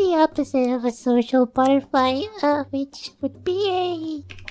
the opposite of a social butterfly, uh, which would be a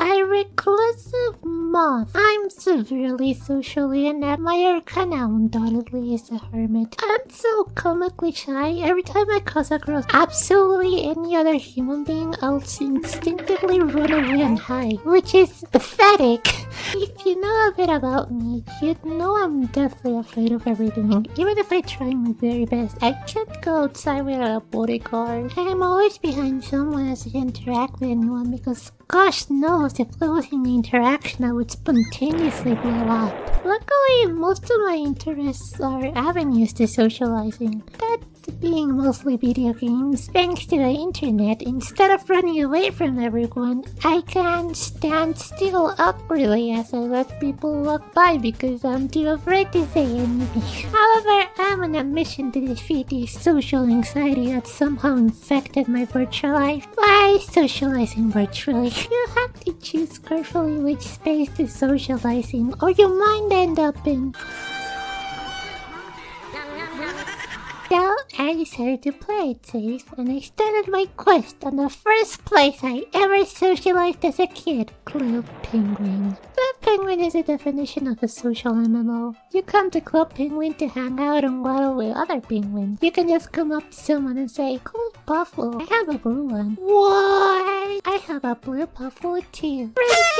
a reclusive moth. I'm severely socially inept. My Arcana undoubtedly is a hermit. I'm so comically shy. Every time I cross across absolutely any other human being, I'll instinctively run away and hide, which is pathetic. If you know a bit about me, you'd know I'm deathly afraid of everything. Even if I try my very best, I can't go outside without a bodyguard. I'm always behind someone as I interact with anyone because gosh knows if losing the interaction I would spontaneously blow up. Luckily, most of my interests are avenues to socializing. That being mostly video games, thanks to the internet, instead of running away from everyone, I can stand still awkwardly as I let people walk by because I'm too afraid to say anything. However, I'm on a mission to defeat the social anxiety that somehow infected my virtual life by socializing virtually. You have to choose carefully which space to socialize in, or you might end up in. I decided to play it safe and I started my quest on the first place I ever socialized as a kid, Club Penguin. Club Penguin is a definition of a social MMO. You come to Club Penguin to hang out and waddle with other penguins. You can just come up to someone and say, Cool puffle, I have a blue one. What? I have a blue puffle too.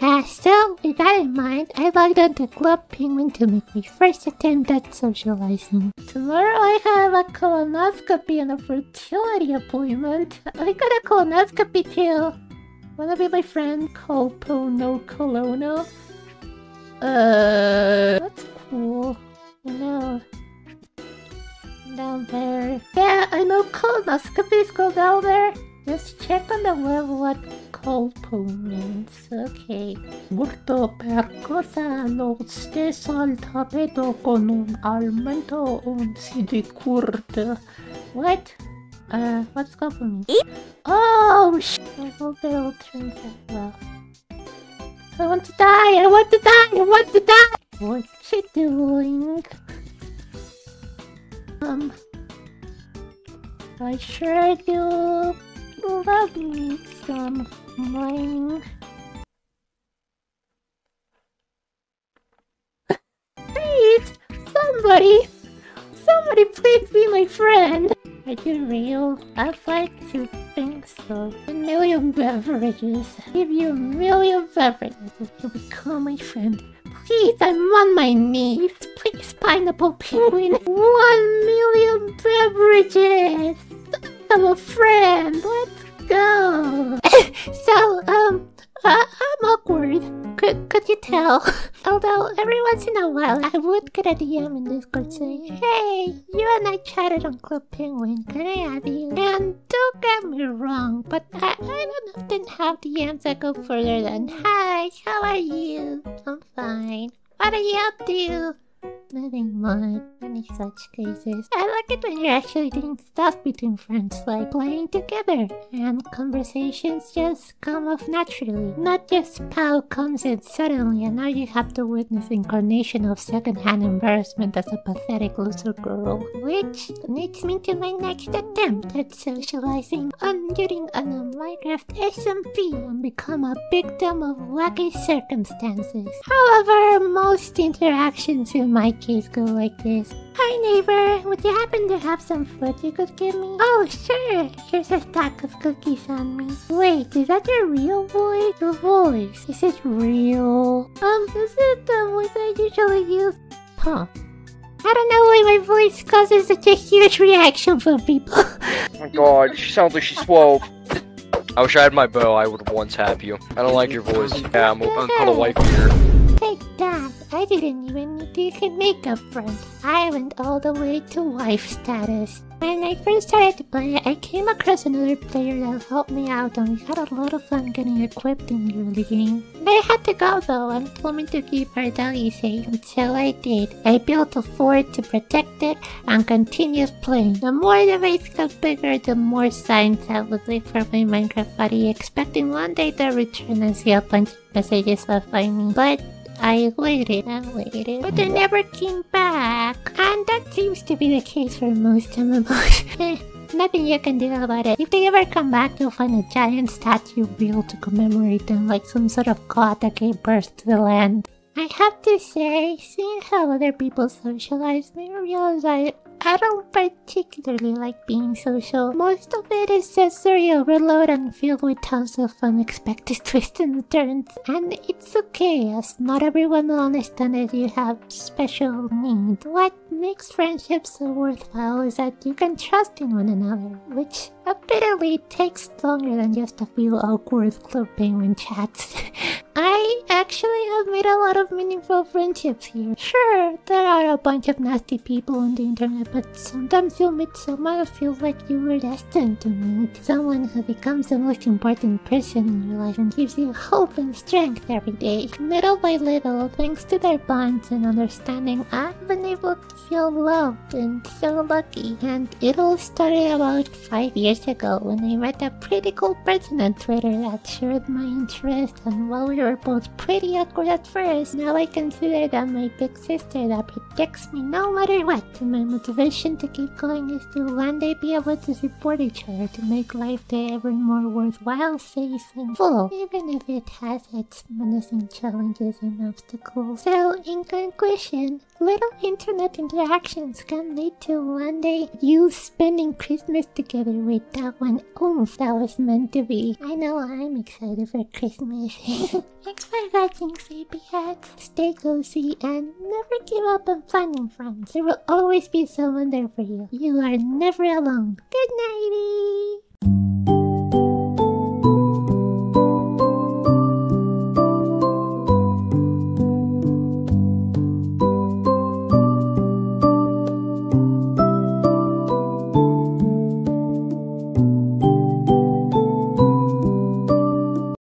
Uh, so, with that in mind, I logged on to Club Penguin to make my first attempt at socializing. Tomorrow I have a colonoscopy and a fertility appointment. I got a colonoscopy too. Wanna be my friend? Colpo no Colono? Uh, that's cool. You know. Down there. Yeah, I know colonoscopies go down there. Just check on the web what colpo means. Okay. Molto per cosa lo stesso alfabeto con un aumento un si curte. What? Uh, what's colpo mean? Oh, sh! I hope it all turns out well. I want to die! I want to die! I want to die! What you doing? Um, I sure do love me some mining. Please, somebody, somebody please be my friend. Are you real? I'd like to think so. A million beverages. Give you a million beverages if you become my friend. Please, I'm on my knees. Please, pineapple penguin. One million beverages. I'm a friend. Let's go. so, um, I'm awkward. Could, could you tell? Although every once in a while I would get a DM in Discord saying, Hey, you and I chatted on Club Penguin. Can I add you? And don't get me wrong, but I, I don't often have DMs that go further than, Hi, how are you? I'm fine. What are you up to? Nothing much. Any such cases. I like it when you're actually doing stuff between friends, like playing together, and conversations just come off naturally. Not just Pau comes in suddenly and now you have to witness incarnation of secondhand embarrassment as a pathetic loser girl. Which leads me to my next attempt at socializing I'm getting on a Minecraft SMP and become a victim of lucky circumstances. However, most interactions in my case go like this. Hi neighbor, would you happen to have some food you could give me? Oh sure, here's a stack of cookies on me. Wait, is that your real voice? Your voice, is it real? Um, this is it the voice I usually use? Huh. I don't know why my voice causes such a huge reaction from people. Oh my god, she sounds like she's 12. I wish I had my bow, I would once have you. I don't like your voice. Yeah, I'm, I'm called a wife here. Take that. I didn't even need to get makeup friend. I went all the way to wife status. When I first started to play, I came across another player that helped me out and we had a lot of fun getting equipped in the early game. I had to go though and told me to keep our doggy safe, so I did. I built a fort to protect it and continued playing. The more the base got bigger, the more signs I would leave for my Minecraft buddy, expecting one day to return and see a bunch of messages left by me. But I waited and waited, but they never came back. And that seems to be the case for most Tamamos. Eh, Nothing you can do about it. If they ever come back, you'll find a giant statue built to commemorate them like some sort of god that gave birth to the land. I have to say, seeing how other people socialize made me realize I, I don't particularly like being social. Most of it is sensory overload and filled with tons of unexpected twists and turns. And it's okay, as not everyone will understand that you have special needs. What makes friendships so worthwhile is that you can trust in one another, which admittedly takes longer than just a few awkward Club Penguin chats. I actually have made a lot of meaningful friendships here. Sure, there are a bunch of nasty people on the internet, but sometimes you'll meet someone who feels like you were destined to meet. Someone who becomes the most important person in your life and gives you hope and strength every day. Little by little, thanks to their bonds and understanding, I've been able to feel loved and so lucky. And it all started about five years ago when I met a pretty cool person on Twitter that shared my interest and while we were both pretty awkward at first, now I consider that my big sister that protects me no matter what. And my motivation to keep going is to one day be able to support each other to make life day ever more worthwhile, safe, and full, even if it has its menacing challenges and obstacles. So, in conclusion, little internet interactions can lead to one day you spending Christmas together with that one oomf that was meant to be. I know I'm excited for Christmas. Thanks for watching, Sleepyheads. Stay cozy and never give up on finding friends. There will always be someone there for you. You are never alone. Good nighty!